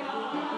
Hallelujah.